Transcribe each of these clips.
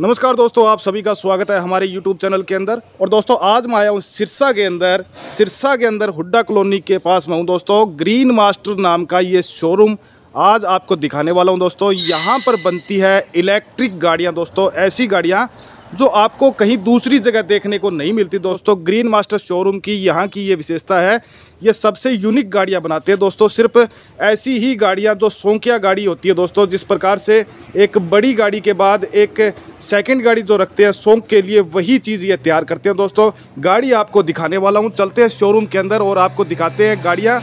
नमस्कार दोस्तों, आप सभी का स्वागत है हमारे YouTube चैनल के अंदर। और दोस्तों, आज मैं आया हूँ सिरसा के अंदर। सिरसा के अंदर हुड्डा कॉलोनी के पास मैं हूँ दोस्तों, ग्रीन मास्टर नाम का ये शोरूम आज आपको दिखाने वाला हूँ दोस्तों, यहाँ पर बनती है इलेक्ट्रिक गाड़ियाँ दोस्तों, ऐसी गाड़ियाँ जो आपको कहीं दूसरी जगह देखने को नहीं मिलती दोस्तों। ग्रीन मास्टर शोरूम की यहाँ की ये विशेषता है ये सबसे यूनिक गाड़ियाँ बनाते हैं। दोस्तों, सिर्फ़ ऐसी ही गाड़ियाँ जो सोंकिया गाड़ी होती है दोस्तों, जिस प्रकार से एक बड़ी गाड़ी के बाद एक सेकंड गाड़ी जो रखते हैं सोंक के लिए, वही चीज़ ये तैयार करते हैं। दोस्तों, गाड़ी आपको दिखाने वाला हूँ। चलते हैं शोरूम के अंदर और आपको दिखाते हैं गाड़ियाँ।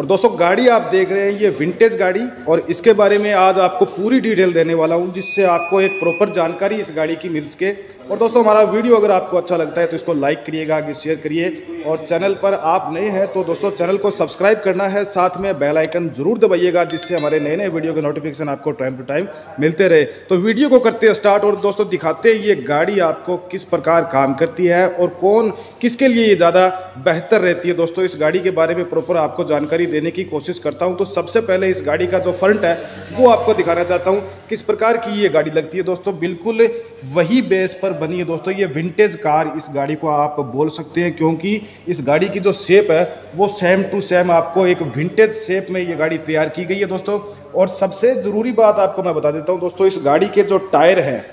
और दोस्तों, गाड़ी आप देख रहे हैं, ये विंटेज गाड़ी। और इसके बारे में आज आपको पूरी डिटेल देने वाला हूँ, जिससे आपको एक प्रॉपर जानकारी इस गाड़ी की मिल सके और दोस्तों, हमारा वीडियो अगर आपको अच्छा लगता है तो इसको लाइक करिएगा, आगे शेयर करिए। और चैनल पर आप नए हैं तो दोस्तों चैनल को सब्सक्राइब करना है। साथ में बेल आइकन ज़रूर दबाइएगा, जिससे हमारे नए नए वीडियो के नोटिफिकेशन आपको टाइम टू टाइम मिलते रहे। तो वीडियो को करते हैं स्टार्ट और दोस्तों, दिखाते हैं ये गाड़ी आपको किस प्रकार काम करती है, और कौन किसके लिए ये ज़्यादा बेहतर रहती है। दोस्तों, इस गाड़ी के बारे में प्रॉपर आपको जानकारी देने की कोशिश करता हूँ। तो सबसे पहले इस गाड़ी का जो फ्रंट है, वो आपको दिखाना चाहता हूँ, किस प्रकार की ये गाड़ी लगती है। दोस्तों, बिल्कुल वही बेस पर बनी है दोस्तों, ये विंटेज कार इस गाड़ी को आप बोल सकते हैं, क्योंकि इस गाड़ी की जो शेप है, वो सेम टू सेम आपको एक विंटेज शेप में ये गाड़ी तैयार की गई है दोस्तों। और सबसे ज़रूरी बात आपको मैं बता देता हूँ दोस्तों, इस गाड़ी के जो टायर हैं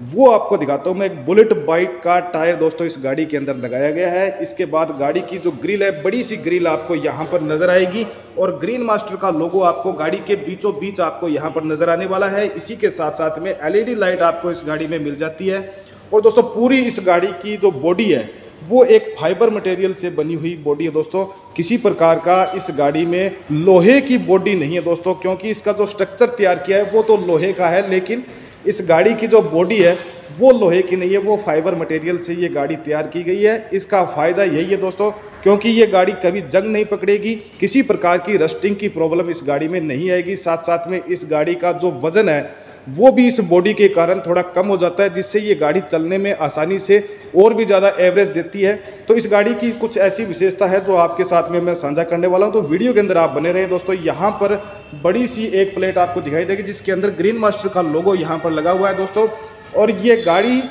वो आपको दिखाता हूँ मैं। एक बुलेट बाइक का टायर दोस्तों इस गाड़ी के अंदर लगाया गया है। इसके बाद गाड़ी की जो ग्रिल है, बड़ी सी ग्रिल आपको यहाँ पर नज़र आएगी और ग्रीन मास्टर का लोगो आपको गाड़ी के बीचों बीच आपको यहाँ पर नज़र आने वाला है। इसी के साथ साथ में एलईडी लाइट आपको इस गाड़ी में मिल जाती है। और दोस्तों, पूरी इस गाड़ी की जो बॉडी है, वो एक फाइबर मटेरियल से बनी हुई बॉडी है दोस्तों। किसी प्रकार का इस गाड़ी में लोहे की बॉडी नहीं है दोस्तों, क्योंकि इसका जो स्ट्रक्चर तैयार किया है, वो तो लोहे का है, लेकिन इस गाड़ी की जो बॉडी है, वो लोहे की नहीं है, वो फाइबर मटेरियल से ये गाड़ी तैयार की गई है। इसका फ़ायदा यही है दोस्तों, क्योंकि ये गाड़ी कभी जंग नहीं पकड़ेगी, किसी प्रकार की रस्टिंग की प्रॉब्लम इस गाड़ी में नहीं आएगी। साथ साथ में इस गाड़ी का जो वज़न है, वो भी इस बॉडी के कारण थोड़ा कम हो जाता है, जिससे ये गाड़ी चलने में आसानी से और भी ज़्यादा एवरेज देती है। तो इस गाड़ी की कुछ ऐसी विशेषता है जो आपके साथ में मैं साझा करने वाला हूँ। तो वीडियो के अंदर आप बने रहें दोस्तों, यहाँ पर बड़ी सी एक प्लेट आपको दिखाई देगी, जिसके अंदर ग्रीन मास्टर का लोगो यहाँ पर लगा हुआ है दोस्तों। और ये गाड़ी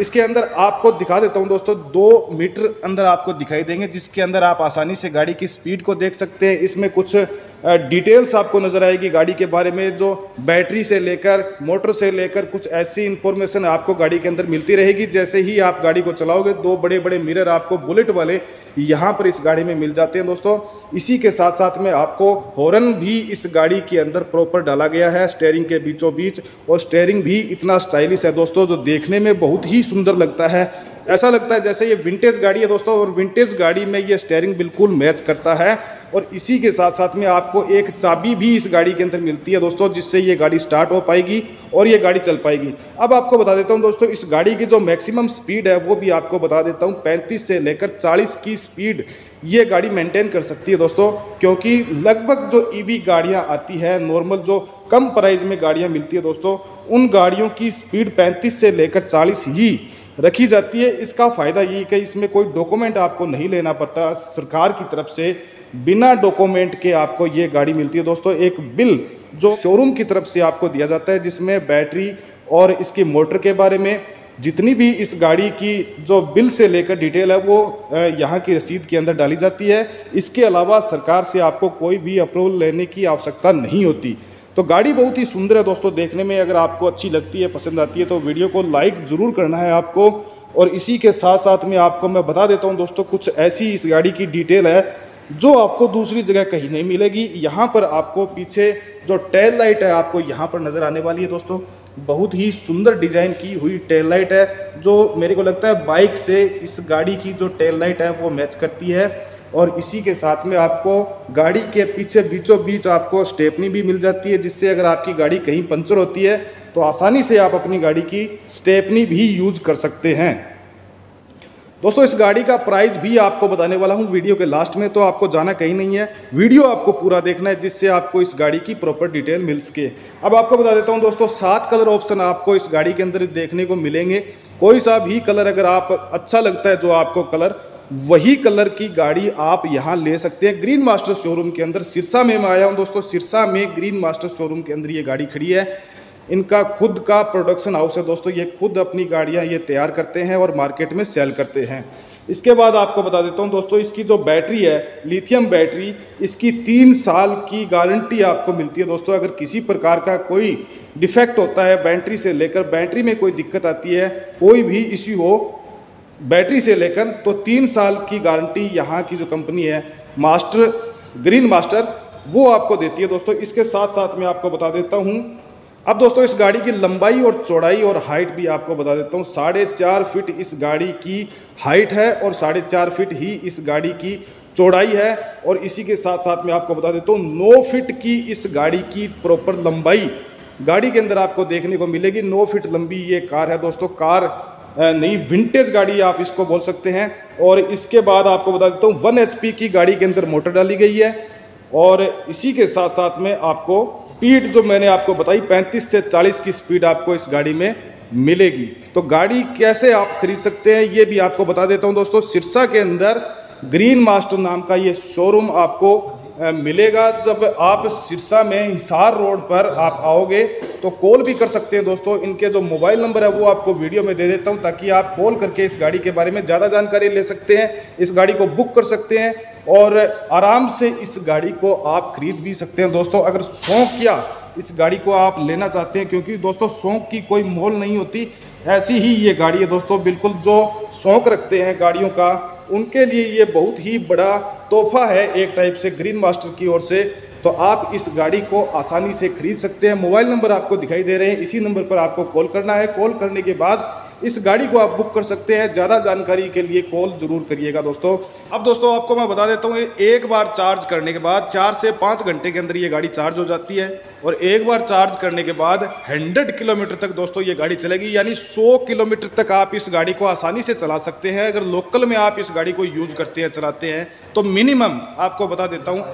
इसके अंदर आपको दिखा देता हूँ दोस्तों, दो मीटर अंदर आपको दिखाई देंगे, जिसके अंदर आप आसानी से गाड़ी की स्पीड को देख सकते हैं। इसमें कुछ डिटेल्स आपको नज़र आएगी गाड़ी के बारे में, जो बैटरी से लेकर, मोटर से लेकर कुछ ऐसी इंफॉर्मेशन आपको गाड़ी के अंदर मिलती रहेगी। जैसे ही आप गाड़ी को चलाओगे, दो बड़े बड़े मिरर आपको बुलेट वाले यहाँ पर इस गाड़ी में मिल जाते हैं दोस्तों। इसी के साथ साथ में आपको हॉर्न भी इस गाड़ी के अंदर प्रॉपर डाला गया है स्टेयरिंग के बीचों बीच और स्टेयरिंग भी इतना स्टाइलिश है दोस्तों, जो देखने में बहुत ही सुंदर लगता है। ऐसा लगता है जैसे ये विंटेज गाड़ी है दोस्तों, और विंटेज गाड़ी में ये स्टेयरिंग बिल्कुल मैच करता है। और इसी के साथ साथ में आपको एक चाबी भी इस गाड़ी के अंदर मिलती है दोस्तों, जिससे ये गाड़ी स्टार्ट हो पाएगी और ये गाड़ी चल पाएगी। अब आपको बता देता हूँ दोस्तों, इस गाड़ी की जो मैक्सिमम स्पीड है, वो भी आपको बता देता हूँ, पैंतीस से लेकर चालीस की स्पीड ये गाड़ी मेंटेन कर सकती है दोस्तों, क्योंकि लगभग जो ईवी गाड़ियाँ आती है नॉर्मल जो कम प्राइस में गाड़ियाँ मिलती है दोस्तों, उन गाड़ियों की स्पीड पैंतीस से लेकर चालीस ही रखी जाती है। इसका फ़ायदा ये कि इसमें कोई डॉक्यूमेंट आपको नहीं लेना पड़ता सरकार की तरफ़ से बिना डॉक्यूमेंट के आपको ये गाड़ी मिलती है। दोस्तों, एक बिल जो शोरूम की तरफ़ से आपको दिया जाता है, जिसमें बैटरी और इसकी मोटर के बारे में जितनी भी इस गाड़ी की जो बिल से लेकर डिटेल है, वो यहाँ की रसीद के अंदर डाली जाती है। इसके अलावा सरकार से आपको कोई भी अप्रूवल लेने की आवश्यकता नहीं होती। तो गाड़ी बहुत ही सुंदर है दोस्तों, देखने में अगर आपको अच्छी लगती है, पसंद आती है तो वीडियो को लाइक ज़रूर करना है आपको। और इसी के साथ साथ में आपको मैं बता देता हूँ दोस्तों, कुछ ऐसी इस गाड़ी की डिटेल है जो आपको दूसरी जगह कहीं नहीं मिलेगी, यहाँ पर आपको पीछे जो टेल लाइट है, आपको यहाँ पर नज़र आने वाली है दोस्तों। बहुत ही सुंदर डिज़ाइन की हुई टेल लाइट है, जो मेरे को लगता है बाइक से इस गाड़ी की जो टेल लाइट है, वो मैच करती है। और इसी के साथ में आपको गाड़ी के पीछे बीचों बीच आपको स्टेपनी भी मिल जाती है, जिससे अगर आपकी गाड़ी कहीं पंचर होती है तो आसानी से आप अपनी गाड़ी की स्टेपनी भी यूज़ कर सकते हैं। दोस्तों, इस गाड़ी का प्राइस भी आपको बताने वाला हूँ। वीडियो के लास्ट में तो आपको जाना कहीं नहीं है। वीडियो आपको पूरा देखना है, जिससे आपको इस गाड़ी की प्रॉपर डिटेल मिल सके। अब आपको बता देता हूँ दोस्तों, सात कलर ऑप्शन आपको इस गाड़ी के अंदर देखने को मिलेंगे। कोई सा भी कलर अगर आप अच्छा लगता है, जो आपको कलर वही कलर की गाड़ी आप यहाँ ले सकते हैं। ग्रीन मास्टर शोरूम के अंदर सिरसा में मैं आया हूँ दोस्तों। सिरसा में ग्रीन मास्टर शोरूम के अंदर ये गाड़ी खड़ी है। इनका खुद का प्रोडक्शन हाउस है दोस्तों। ये खुद अपनी गाड़ियाँ ये तैयार करते हैं और मार्केट में सेल करते हैं। इसके बाद आपको बता देता हूँ दोस्तों, इसकी जो बैटरी है लिथियम बैटरी इसकी तीन साल की गारंटी आपको मिलती है दोस्तों। अगर किसी प्रकार का कोई डिफेक्ट होता है बैटरी से लेकर बैटरी में कोई दिक्कत आती है, कोई भी इश्यू हो बैटरी से लेकर तो तीन साल की गारंटी यहाँ की जो कंपनी है मास्टर ग्रीन मास्टर वो आपको देती है दोस्तों। इसके साथ साथ मैं आपको बता देता हूँ अब दोस्तों, इस गाड़ी की लंबाई और चौड़ाई और हाइट भी आपको बता देता हूँ। साढ़े चार फिट इस गाड़ी की हाइट है और साढ़े चार फिट ही इस गाड़ी की चौड़ाई है। और इसी के साथ साथ मैं आपको बता देता हूँ, नौ फिट की इस गाड़ी की प्रॉपर लंबाई। गाड़ी के अंदर आपको देखने को मिलेगी, नौ फिट लंबी ये कार है दोस्तों। कार नई विंटेज गाड़ी आप इसको बोल सकते हैं। और इसके बाद आपको बता देता हूँ, वन एच की गाड़ी के अंदर मोटर डाली गई है। और इसी के साथ साथ में आपको स्पीड जो मैंने आपको बताई 35 से 40 की स्पीड आपको इस गाड़ी में मिलेगी। तो गाड़ी कैसे आप खरीद सकते हैं, ये भी आपको बता देता हूँ दोस्तों। सिरसा के अंदर ग्रीन मास्टर नाम का ये शोरूम आपको मिलेगा। जब आप सिरसा में हिसार रोड पर आप आओगे तो कॉल भी कर सकते हैं दोस्तों। इनके जो मोबाइल नंबर है, वो आपको वीडियो में दे देता हूँ, ताकि आप कॉल करके इस गाड़ी के बारे में ज़्यादा जानकारी ले सकते हैं, इस गाड़ी को बुक कर सकते हैं। और आराम से इस गाड़ी को आप खरीद भी सकते हैं। दोस्तों, अगर शौक किया इस गाड़ी को आप लेना चाहते हैं, क्योंकि दोस्तों, शौक की कोई मोल नहीं होती, ऐसी ही ये गाड़ी है दोस्तों, बिल्कुल जो शौक रखते हैं गाड़ियों का, उनके लिए ये बहुत ही बड़ा तोहफा है एक टाइप से ग्रीन मास्टर की ओर से। तो आप इस गाड़ी को आसानी से खरीद सकते हैं। मोबाइल नंबर आपको दिखाई दे रहे हैं, इसी नंबर पर आपको कॉल करना है। कॉल करने के बाद इस गाड़ी को आप बुक कर सकते हैं। ज़्यादा जानकारी के लिए कॉल ज़रूर करिएगा दोस्तों। अब दोस्तों, आपको मैं बता देता हूँ एक बार चार्ज करने के बाद चार से पाँच घंटे के अंदर ये गाड़ी चार्ज हो जाती है। और एक बार चार्ज करने के बाद 100 किलोमीटर तक दोस्तों ये गाड़ी चलेगी, यानी 100 किलोमीटर तक आप इस गाड़ी को आसानी से चला सकते हैं। अगर लोकल में आप इस गाड़ी को यूज़ करते हैं, चलाते हैं तो मिनिमम आपको बता देता हूँ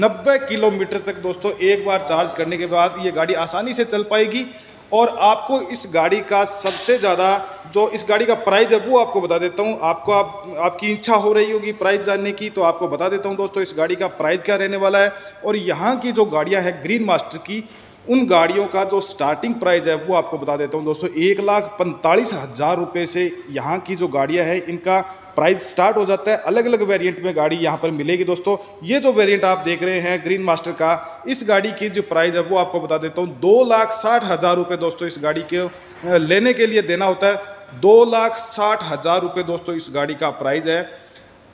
90 किलोमीटर तक दोस्तों एक बार चार्ज करने के बाद ये गाड़ी आसानी से चल पाएगी। और आपको इस गाड़ी का सबसे ज़्यादा जो इस गाड़ी का प्राइस है, वो आपको बता देता हूँ। आपको आप, आपकी इच्छा हो रही होगी प्राइस जानने की तो आपको बता देता हूँ दोस्तों, इस गाड़ी का प्राइस क्या रहने वाला है। और यहाँ की जो गाड़ियाँ हैं, ग्रीन मास्टर की उन गाड़ियों का जो स्टार्टिंग प्राइस है, वो आपको बता देता हूँ दोस्तों, एक लाख पैंतालीस हज़ार रुपये से यहाँ की जो गाड़ियाँ हैं, इनका प्राइस स्टार्ट हो जाता है। अलग अलग वेरिएंट में गाड़ी यहाँ पर मिलेगी दोस्तों। ये जो वेरिएंट आप देख रहे हैं ग्रीन मास्टर का, इस गाड़ी की जो प्राइस है, वो आपको बता देता हूँ, दो लाख साठ हज़ार रुपये दोस्तों इस गाड़ी के, लेने के लिए देना होता है। दो लाख साठ हज़ार रुपये दोस्तों इस गाड़ी का प्राइस है।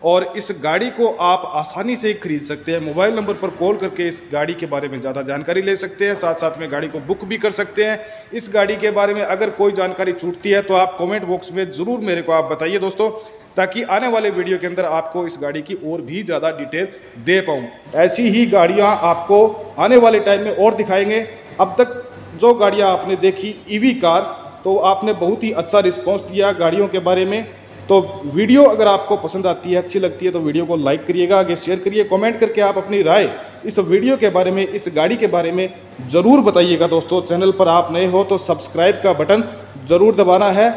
और इस गाड़ी को आप आसानी से खरीद सकते हैं। मोबाइल नंबर पर कॉल करके इस गाड़ी के बारे में ज़्यादा जानकारी ले सकते हैं। साथ साथ में गाड़ी को बुक भी कर सकते हैं। इस गाड़ी के बारे में अगर कोई जानकारी छूटती है तो आप कमेंट बॉक्स में ज़रूर मेरे को आप बताइए दोस्तों, ताकि आने वाले वीडियो के अंदर आपको इस गाड़ी की और भी ज़्यादा डिटेल दे पाऊँ। ऐसी ही गाड़ियाँ आपको आने वाले टाइम में और दिखाएँगे। अब तक जो गाड़ियाँ आपने देखी ईवी कार तो आपने बहुत ही अच्छा रिस्पॉन्स दिया गाड़ियों के बारे में। तो वीडियो अगर आपको पसंद आती है, अच्छी लगती है तो वीडियो को लाइक करिएगा, आगे शेयर करिए कमेंट करके आप अपनी राय इस वीडियो के बारे में, इस गाड़ी के बारे में ज़रूर बताइएगा दोस्तों। चैनल पर आप नए हो तो सब्सक्राइब का बटन ज़रूर दबाना है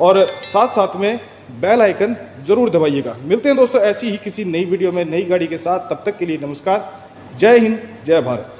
और साथ साथ में बेल आइकन ज़रूर दबाइएगा। मिलते हैं दोस्तों ऐसी ही किसी नई वीडियो में, नई गाड़ी के साथ। तब तक के लिए नमस्कार। जय हिंद, जय भारत।